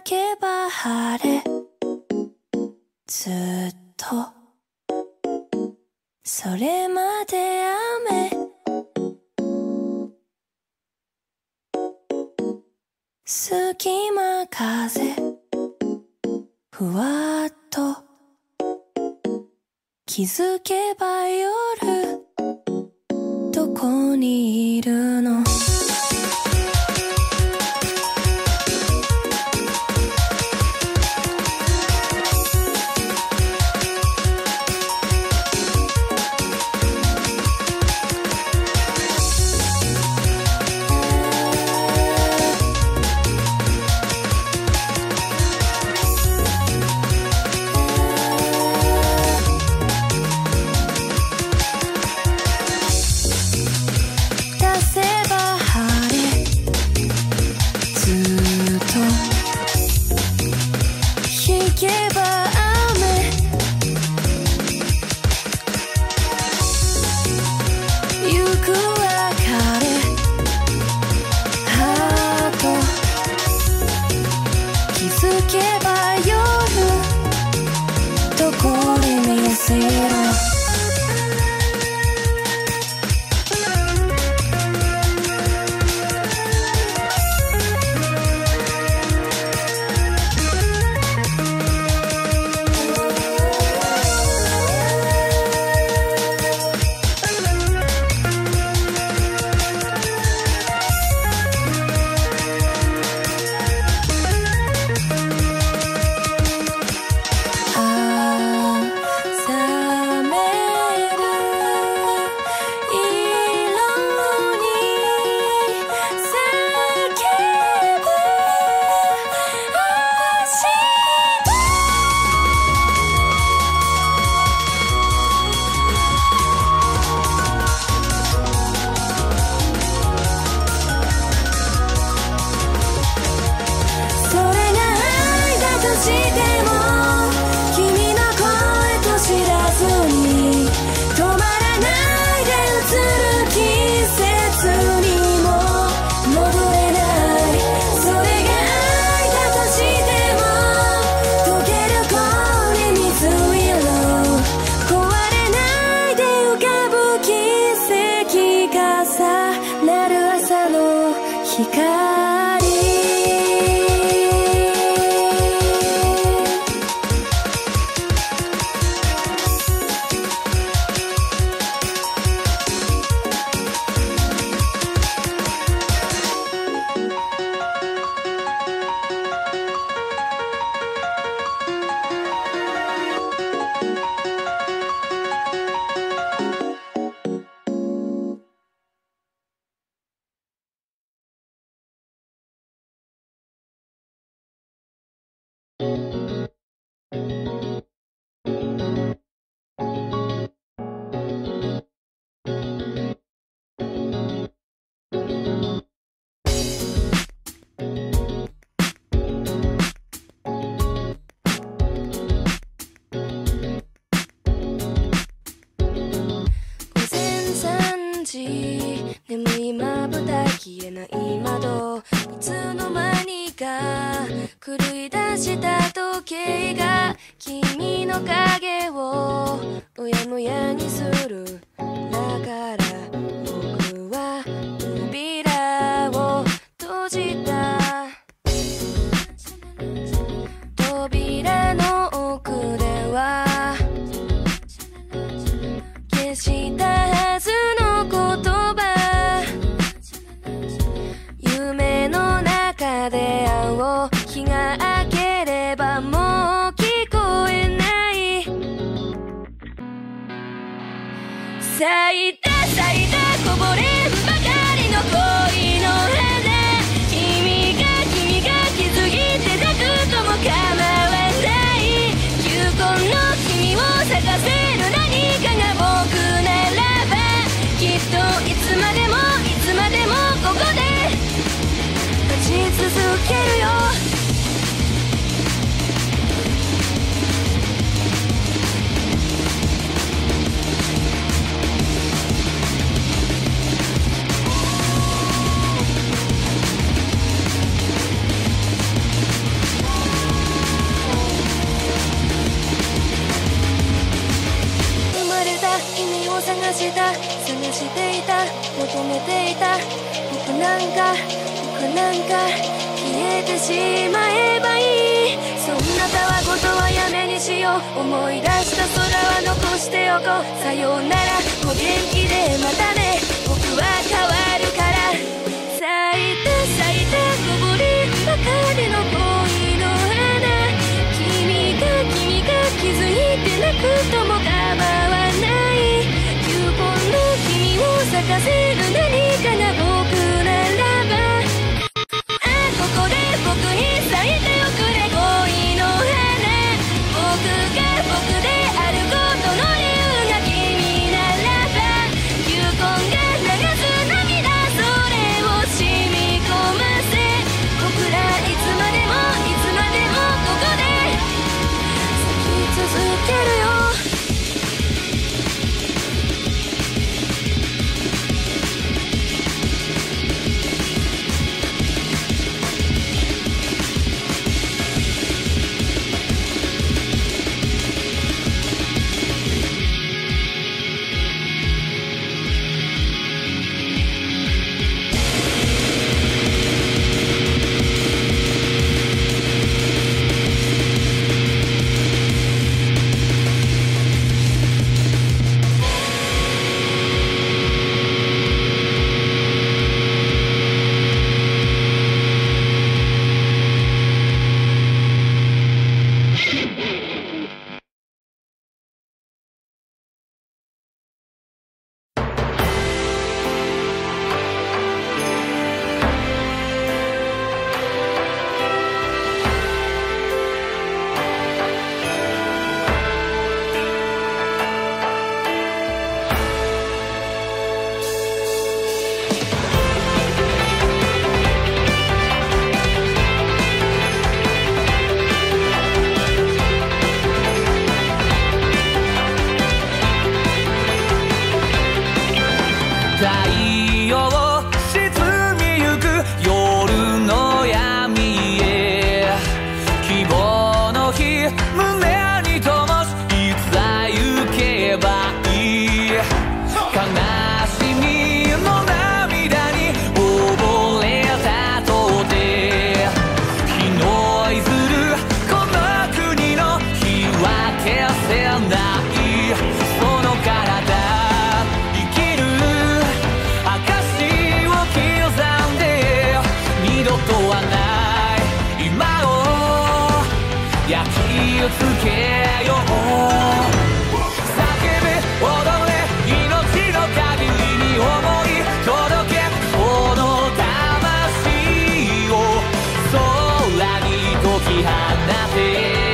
けば晴れずっとそれまで雨隙間風ふわっと気づけば夜どこにいるの no caga. 咲いた咲いたこぼれんばかりの声た探していた求めていた。僕なんか僕なんか消えてしまえばいい。そんなたわごとはやめにしよう。思い出した空は残しておこう。さようならお元気でまたね。僕は変わ He had nothing.